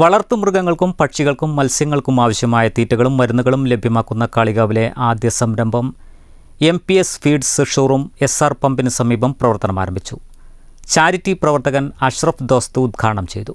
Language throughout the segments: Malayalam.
വളർത്തുമൃഗങ്ങൾക്കും പക്ഷികൾക്കും മത്സ്യങ്ങൾക്കും ആവശ്യമായ തീറ്റകളും മരുന്നുകളും ലഭ്യമാക്കുന്ന കാളികാവിലെ ആദ്യ സംരംഭം M P S feeds showroom S R പമ്പിന് സമീപം പ്രവർത്തനം ആരംഭിച്ചു ചാരിറ്റി പ്രവർത്തകൻ അഷ്റഫ് ദോസ്ത് ഉദ്ഘാടനം ചെയ്തു.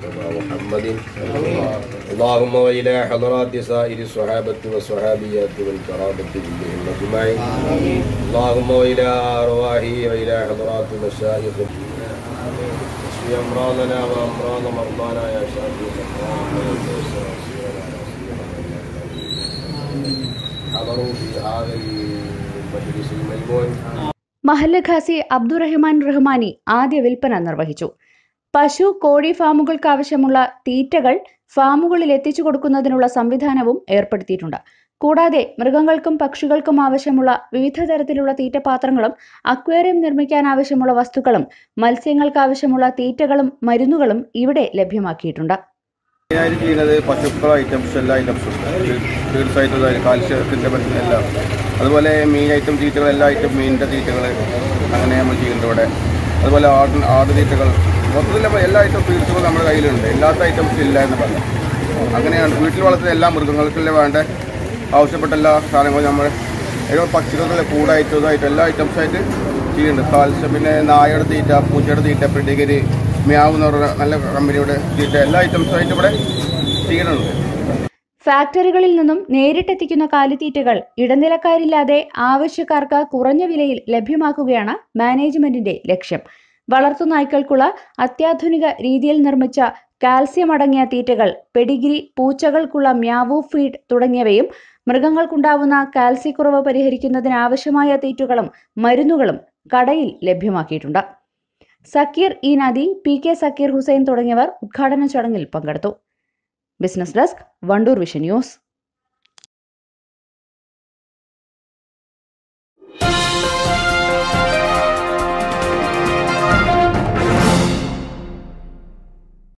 محمد اللهم وإلى حضرات سائر الصحابة والصحابيات والكرامة كلهم أجمعين اللهم وإلى أرواح وإلى حضرات مشايخ اشف أمراضنا وأمراض مرضانا يا شافي حضروا في هذا المجلس الميمون മഹല്ല ഖാസി അബ്ദുറഹ്മാൻ റഹ്മാനി ആദ്യ വിൽപ്പന നിർവഹിച്ചു പശു കോഴി ഫാമുകൾക്ക് ആവശ്യമുള്ള തീറ്റകൾ ഫാമുകളിൽ എത്തിച്ചു കൊടുക്കുന്നതിനുള്ള സംവിധാനവും ഏർപ്പെടുത്തിയിട്ടുണ്ട്. കൂടാതെ മൃഗങ്ങൾക്കും പക്ഷികൾക്കും ആവശ്യമുള്ള വിവിധ തരത്തിലുള്ള തീറ്റപാത്രങ്ങളും അക്വേറിയം നിർമ്മിക്കാൻ ആവശ്യമുള്ള വസ്തുക്കളും മത്സ്യങ്ങൾക്ക് ആവശ്യമുള്ള തീറ്റകളും മരുന്നുകളും ഇവിടെ ലഭ്യമാക്കിയിട്ടുണ്ട്. മെയിനായിട്ട് ചെയ്യുന്നത് പശുക്കൾ ഐറ്റംസ് എല്ലാ ഐറ്റംസും തീർച്ചയായിട്ടും കാൽസ്യത്തിന്റെ എല്ലാം അതുപോലെ മീൻ ഐറ്റം തീറ്റകൾ എല്ലാ ഐറ്റം മീനിന്റെ തീറ്റകൾ അങ്ങനെ നമ്മൾ ചെയ്യുന്നുണ്ട് ഇവിടെ. അതുപോലെ ആട് ആട് തീറ്റകൾ മൊത്തത്തിൽ അപ്പോൾ എല്ലാ ഐറ്റം ഫീഡ്സുകളും നമ്മുടെ കയ്യിലുണ്ട്. എല്ലാത്ത ഐറ്റംസ് ഇല്ല എന്ന് പറഞ്ഞു. അങ്ങനെയാണ്. വീട്ടിൽ വളർത്തുന്ന എല്ലാ മൃഗങ്ങൾക്കല്ലേ വേണ്ട? ആവശ്യപ്പെട്ട എല്ലാ സാധനങ്ങളും നമ്മൾ പക്ഷികളുടെ കൂടായിട്ടും ഇതായിട്ടും എല്ലാ ഐറ്റംസ് ആയിട്ട് ചെയ്യുന്നുണ്ട്. കാൽസ്യം പിന്നെ നായയുടെ തീറ്റ പൂച്ചയുടെ തീറ്റ പെഡിഗരി മ്യാവ് എന്ന് പറഞ്ഞ നല്ല കമ്പനിയുടെ തീറ്റ എല്ലാ ഐറ്റംസും ആയിട്ട് ഇവിടെ ചെയ്യുന്നുണ്ട്. ഫാക്ടറികളിൽ നിന്നും നേരിട്ടെത്തിക്കുന്ന കാലിത്തീറ്റകൾ ഇടനിലക്കാരില്ലാതെ ആവശ്യക്കാർക്ക് കുറഞ്ഞ വിലയിൽ ലഭ്യമാക്കുകയാണ് മാനേജ്മെന്റിന്റെ ലക്ഷ്യം. വളർത്തുനായ്ക്കൾക്കുള്ള അത്യാധുനിക രീതിയിൽ നിർമ്മിച്ച കാൽസ്യം അടങ്ങിയ തീറ്റകൾ പെഡിഗ്രി പൂച്ചകൾക്കുള്ള മ്യാവു ഫീഡ് തുടങ്ങിയവയും മൃഗങ്ങൾക്കുണ്ടാവുന്ന കാൽസ്യക്കുറവ് പരിഹരിക്കുന്നതിന് ആവശ്യമായ തീറ്റുകളും മരുന്നുകളും കടയിൽ ലഭ്യമാക്കിയിട്ടുണ്ട്. സക്കീർ ഇ നദി പി കെ സക്കീർ ഹുസൈൻ തുടങ്ങിയവർ ഉദ്ഘാടന ചടങ്ങിൽ പങ്കെടുത്തു. Business desk Wandoor vision news.